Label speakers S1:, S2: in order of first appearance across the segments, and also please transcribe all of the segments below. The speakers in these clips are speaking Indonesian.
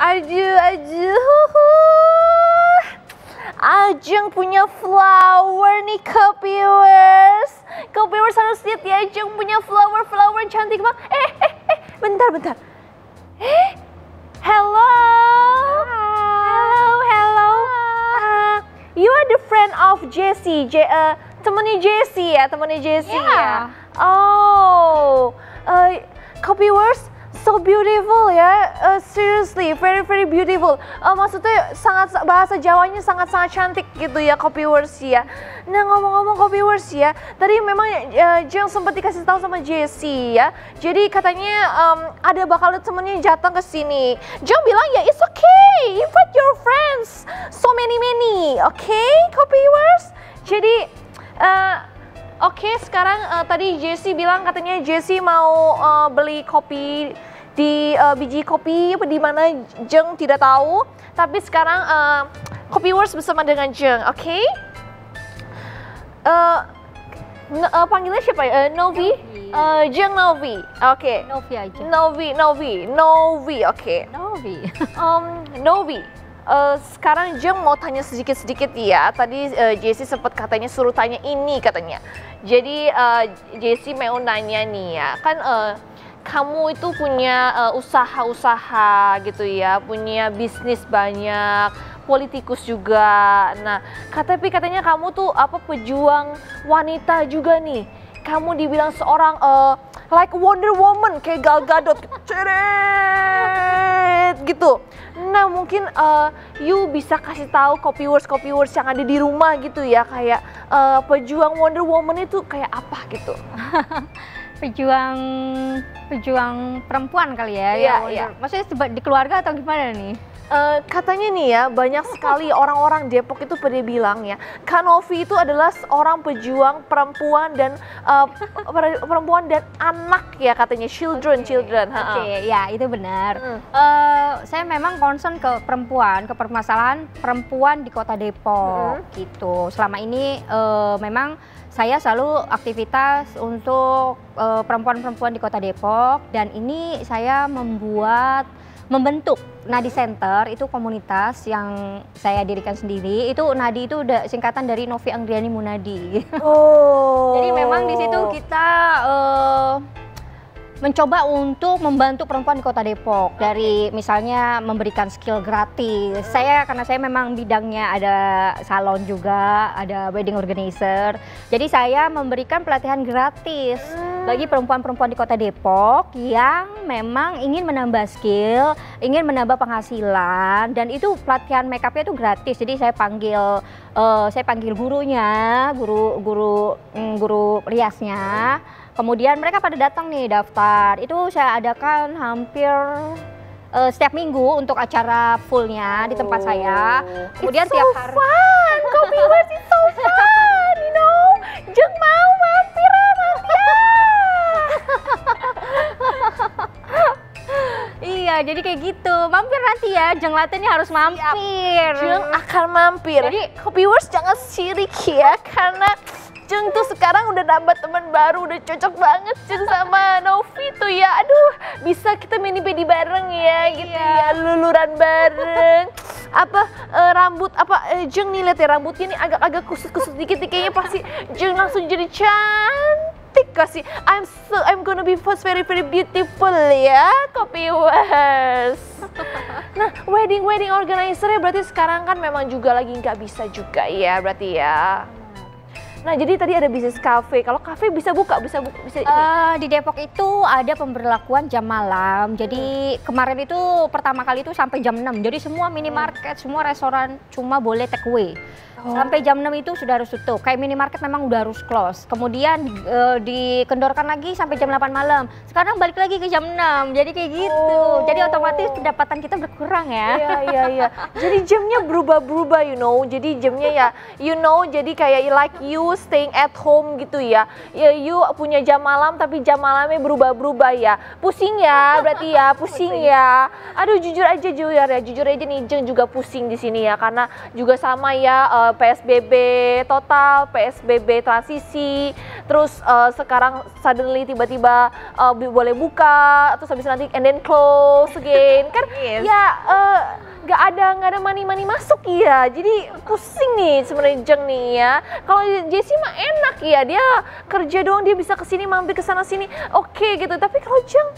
S1: aduh, aduh. Ajeng punya flower nih viewers. viewers harus lihat ya Ajeng punya flower flower cantik banget. Eh eh eh bentar bentar. Eh hello. Hello hello. Uh, you are the friend of Jessie. J uh, temennya Jessie ya temennya Jessie
S2: Yeah.
S1: ya. Oh. Uh, viewers so beautiful ya, uh, seriously, very very beautiful. Uh, maksudnya sangat bahasa Jawanya sangat sangat cantik gitu ya, copywers ya. Nah ngomong-ngomong copywers ya, tadi memang uh, Jeng sempat dikasih tahu sama Jessie ya. Jadi katanya um, ada bakal temennya datang ke sini. Jeng bilang ya it's okay, invite your friends, so many many, okay, copywers. Jadi uh, Oke, sekarang uh, tadi Jessie bilang katanya Jessie mau uh, beli kopi di uh, biji kopi di mana Jeng tidak tahu. Tapi sekarang uh, Kopi Wars bersama dengan Jeng, oke? Okay? Uh, uh, panggilnya siapa ya? Uh, Novi?
S2: Novi.
S1: Uh, Jeng Novi, oke. Okay.
S2: Novi aja.
S1: Novi, Novi, Novi, oke. Okay.
S2: Novi.
S1: Um, Novi, uh, sekarang Jeng mau tanya sedikit-sedikit ya. Tadi uh, Jessie sempat katanya suruh tanya ini katanya. Jadi uh, Jessie mau nanya nih ya, kan uh, kamu itu punya usaha-usaha gitu ya, punya bisnis banyak, politikus juga. Nah, tapi katanya kamu tuh apa pejuang wanita juga nih. Kamu dibilang seorang uh, like Wonder Woman kayak Gal Gadot, ceret gitu. Nah mungkin uh, you bisa kasih tahu copywors copywors yang ada di rumah gitu ya kayak uh, pejuang Wonder Woman itu kayak apa gitu.
S2: pejuang pejuang perempuan kali ya.
S1: Iya,
S2: ya,
S1: iya.
S2: Maksudnya di keluarga atau gimana nih?
S1: Uh, katanya nih ya banyak sekali orang-orang Depok itu pada bilang ya Kanovi itu adalah seorang pejuang perempuan dan uh, perempuan dan anak ya katanya children okay. children.
S2: Oke okay, ya itu benar.
S1: Mm.
S2: Uh, saya memang concern ke perempuan ke permasalahan perempuan di kota Depok mm. gitu. Selama ini uh, memang saya selalu aktivitas untuk perempuan-perempuan uh, di kota Depok dan ini saya membuat membentuk Nadi Center itu komunitas yang saya dirikan sendiri. Itu Nadi itu udah singkatan dari Novi Anggriani Munadi.
S1: Oh.
S2: Jadi memang di situ kita uh, mencoba untuk membantu perempuan di Kota Depok dari misalnya memberikan skill gratis. Saya karena saya memang bidangnya ada salon juga, ada wedding organizer. Jadi saya memberikan pelatihan gratis bagi perempuan-perempuan di Kota Depok yang memang ingin menambah skill, ingin menambah penghasilan dan itu pelatihan makeupnya itu gratis. Jadi saya panggil uh, saya panggil gurunya, guru guru mm, guru riasnya Kemudian mereka pada datang nih daftar. Itu saya adakan hampir uh, setiap minggu untuk acara fullnya di tempat saya.
S1: Kemudian It's so tiap hari. fun, kopi was so fun, you know. Jeng mau mampir
S2: Iya, jadi kayak gitu. Mampir nanti ya, Jeng Latte ini harus mampir.
S1: Jeng akan mampir. Jadi, kopi jangan sirik ya, karena Jeng tuh sekarang udah nambah teman baru, udah cocok banget Jeng sama Novi tuh ya. Aduh, bisa kita mini pedi bareng ya gitu iya. ya, luluran bareng. apa uh, rambut apa uh, Jeng nih lihat ya rambutnya nih agak-agak kusut-kusut dikit nih kayaknya pasti Jeng langsung jadi cantik kasih. I'm so I'm gonna be first very very beautiful ya, copy was. nah, wedding wedding organizer ya berarti sekarang kan memang juga lagi nggak bisa juga ya berarti ya. Nah, jadi tadi ada bisnis kafe. Kalau kafe bisa buka, bisa buka, bisa
S2: uh, di Depok itu ada pemberlakuan jam malam. Jadi hmm. kemarin itu pertama kali itu sampai jam 6. Jadi semua minimarket, hmm. semua restoran cuma boleh take away. Oh. Sampai jam 6 itu sudah harus tutup. Kayak minimarket memang udah harus close. Kemudian uh, dikendorkan lagi sampai jam 8 malam. Sekarang balik lagi ke jam 6. Jadi kayak gitu. Oh. Jadi otomatis pendapatan kita berkurang ya.
S1: Iya, iya, iya. jadi jamnya berubah-berubah, you know. Jadi jamnya ya, you know, jadi kayak like you staying at home gitu ya. Ya, you punya jam malam tapi jam malamnya berubah-berubah ya. Pusing ya, berarti ya, pusing, ya. Aduh, jujur aja jujur ya, jujur aja nih Jeng juga pusing di sini ya karena juga sama ya uh, eh, PSBB total, PSBB transisi, terus eh, sekarang suddenly tiba-tiba bi- boleh buka, terus habis nanti and then close again, kan
S2: Yes.
S1: ya eh, nggak ada nggak ada money money masuk ya, jadi pusing nih sebenarnya Jeng nih ya. Kalau Jessie mah enak ya, dia kerja doang dia bisa ke sini mampir ke sana sini, oke gitu. Tapi kalau Jeng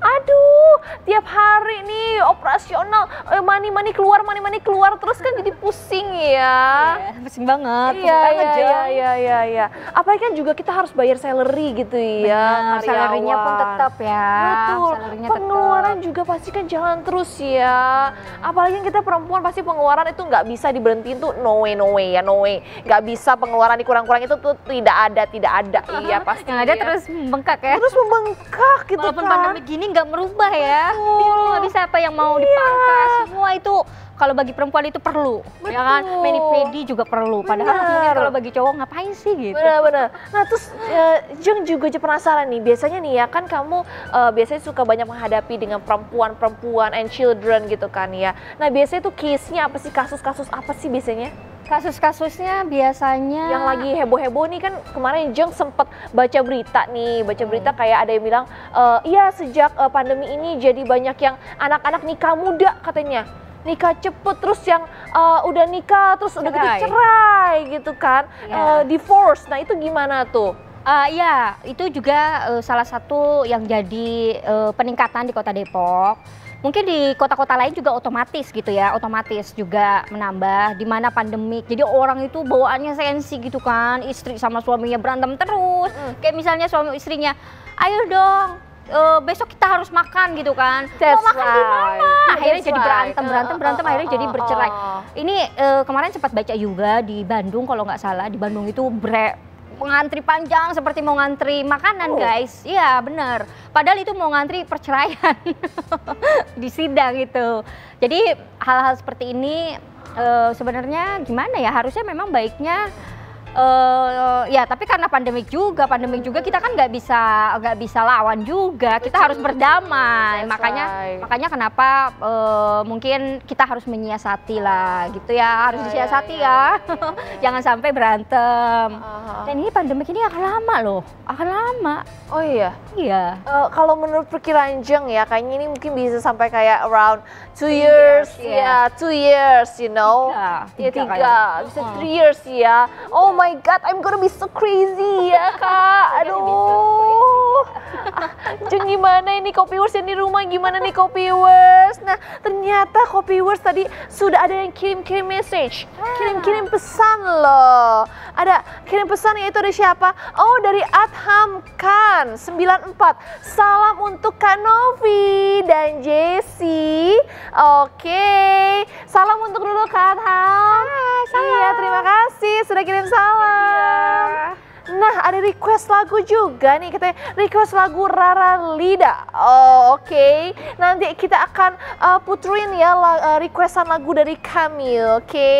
S1: Aduh, tiap hari nih operasional, eh, money-money keluar, money-money keluar, terus kan jadi pusing ya.
S2: Iya, pusing banget,
S1: Iya, iya, iya, iya, iya, iya. Apalagi kan juga kita harus bayar salary gitu ya,
S2: salary-nya pun tetap ya.
S1: Betul, pengeluaran
S2: tetap.
S1: juga pasti kan jalan terus ya. Apalagi kan kita perempuan pasti pengeluaran itu nggak bisa diberhentiin tuh no way, no way ya, no way. Nggak bisa pengeluaran dikurang-kurang itu tuh tidak ada, tidak ada. Iya pasti.
S2: Yang ada
S1: ya.
S2: terus membengkak ya.
S1: terus membengkak gitu
S2: Walaupun
S1: kan.
S2: pandemi gini nggak merubah ya.
S1: Betul.
S2: Nggak bisa apa yang mau
S1: Iya.
S2: dipangkas. Semua itu kalau bagi perempuan itu perlu. Ya kan?
S1: Betul.
S2: Mani pedi juga perlu. Padahal mungkin kalau bagi cowok ngapain sih gitu.
S1: Benar-benar. Nah terus eh, Jeng juga penasaran nih. Biasanya nih ya kan kamu eh, biasanya suka banyak menghadapi dengan perempuan-perempuan and children gitu kan ya. Nah biasanya tuh case-nya apa sih? Kasus-kasus apa sih biasanya?
S2: Kasus-kasusnya biasanya
S1: Yang lagi heboh-heboh nih kan kemarin Jeng sempet baca berita nih. Baca
S2: Hmm.
S1: berita kayak ada yang bilang, eh, iya sejak eh, pandemi ini jadi banyak yang anak-anak nikah muda katanya. Nikah cepet terus yang eh, udah nikah terus udah gitu
S2: Cerai.
S1: cerai gitu kan.
S2: Iya.
S1: Eh, divorce. Nah itu gimana tuh?
S2: Ah, iya, itu juga eh, salah satu yang jadi eh, peningkatan di Kota Depok. Mungkin di kota-kota lain juga otomatis gitu ya, otomatis juga menambah di mana pandemik. Jadi orang itu bawaannya sensi gitu kan, istri sama suaminya berantem terus. Kayak misalnya suami istrinya, "Ayo dong, eh, besok kita harus makan gitu kan."
S1: That's
S2: Mau makan di mana?
S1: right.
S2: Akhirnya
S1: That's
S2: jadi
S1: right.
S2: berantem, berantem,
S1: Uh, uh,
S2: berantem,
S1: uh,
S2: akhirnya
S1: uh,
S2: jadi
S1: uh,
S2: bercerai.
S1: uh.
S2: Ini eh, kemarin sempat baca juga di Bandung kalau nggak salah di Bandung itu bre ngantri panjang seperti mau ngantri makanan
S1: Oh.
S2: guys. Iya bener. Padahal itu mau ngantri perceraian di sidang itu. Jadi hal-hal seperti ini eh, sebenarnya gimana ya? Harusnya memang baiknya eh ya tapi karena pandemik juga, pandemik juga kita kan nggak bisa nggak bisa lawan juga. Kita harus berdamai.
S1: That's
S2: makanya
S1: right.
S2: makanya kenapa eh, mungkin kita harus menyiasati lah gitu ya harus
S1: Ya, ya,
S2: disiasati
S1: ya,
S2: ya,
S1: ya, ya.
S2: jangan sampai berantem
S1: Uh-huh.
S2: dan ini pandemi ini akan lama loh akan lama
S1: Oh iya.
S2: iya
S1: Eh, kalau menurut perkiraan Jeng ya, kayaknya ini mungkin bisa sampai kayak around two years,
S2: years,
S1: ya, two years, you know,
S2: Tiga,
S1: ya
S2: tiga
S1: tiga, bisa
S2: Oh.
S1: three years ya. Oh my God, I'm gonna be so crazy ya kak, aduh. Ah, Jeng gimana ini kopi wars yang di rumah gimana nih kopi wars? Nah ternyata kopi wars tadi sudah ada yang kirim-kirim message, kirim-kirim pesan loh. Ada kirim pesan yaitu dari siapa? Oh dari Adham Khan 94. Salam untuk Kak Novi dan Jessie. Oke, salam untuk dulu Kak Adham. Iya terima kasih sudah kirim salam. Nah, ada request lagu juga nih, katanya request lagu Rara Lida. Oh, oke. Nanti kita akan uh, puterin ya la- uh, requestan lagu dari Kamil, oke?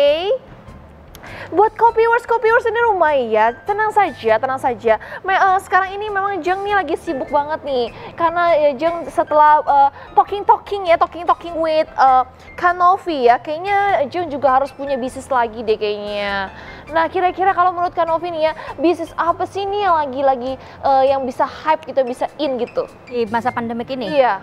S1: Buat copywars copywars ini rumah ya, tenang saja, tenang saja. Me- uh, sekarang ini memang Jeng nih lagi sibuk banget nih, karena ya, Jeng setelah uh, talking talking ya, talking talking with uh, Kanovi ya, kayaknya Jeng juga harus punya bisnis lagi deh kayaknya. Nah kira-kira kalau menurut Kanovi nih ya, bisnis apa sih nih yang lagi-lagi uh, yang bisa hype gitu, bisa in gitu?
S2: di masa pandemik ini
S1: Iya,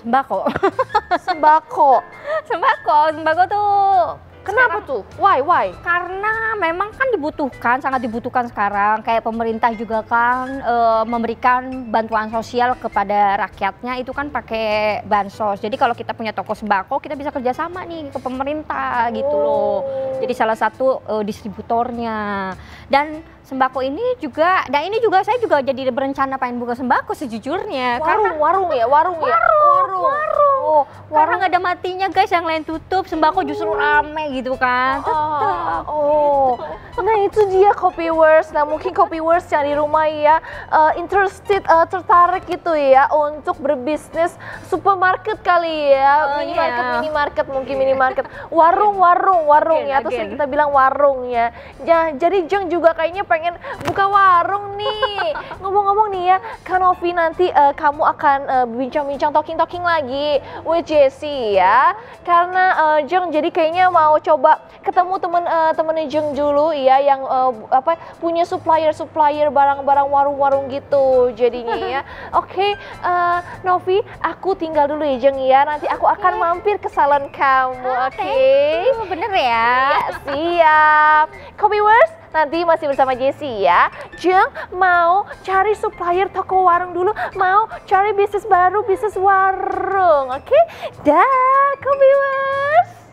S2: sembako
S1: sembako.
S2: sembako sembako tuh
S1: Kenapa tuh? Why, why?
S2: karena memang kan dibutuhkan sangat dibutuhkan sekarang. Kayak pemerintah juga kan eh, memberikan bantuan sosial kepada rakyatnya. Itu kan pakai bansos. Jadi kalau kita punya toko sembako kita bisa kerjasama nih ke pemerintah gitu loh. Jadi salah satu eh, distributornya. Dan sembako ini juga dan ini juga saya juga jadi berencana pengen buka sembako sejujurnya. Karena
S1: Warung, warung ya, warung ya? Warung, warung. Oh,
S2: karena nggak ada matinya guys. Yang lain tutup sembako justru rame gitu kan.
S1: Ah, oh, nah itu dia copywars. Nah mungkin copywars yang di rumah ya. Uh, interested, uh, tertarik gitu ya untuk berbisnis supermarket kali ya,
S2: Oh,
S1: minimarket,
S2: iya.
S1: minimarket mungkin minimarket, warung, warung, warung
S2: Again,
S1: ya. Terus kita bilang warung ya. Ja- jadi Jeng juga kayaknya pengen buka warung nih. Ngomong-ngomong nih ya, Kanovi nanti uh, kamu akan uh, bincang-bincang talking-talking lagi with Jessie ya. Karena uh, Jeng jadi kayaknya mau coba ketemu temen uh, temennya Jeng dulu ya yang uh, apa punya supplier supplier barang-barang warung-warung gitu jadinya ya. Oke, okay, uh, Novi, aku tinggal dulu ya Jeng ya. Nanti aku akan mampir ke salon kamu. Oke. Okay?
S2: Bener ya?
S1: ya siap. Words nanti masih bersama Jessie ya. Jeng mau cari supplier toko warung dulu, mau cari bisnis baru, bisnis warung, oke? Okay? Dah, Kobiwan.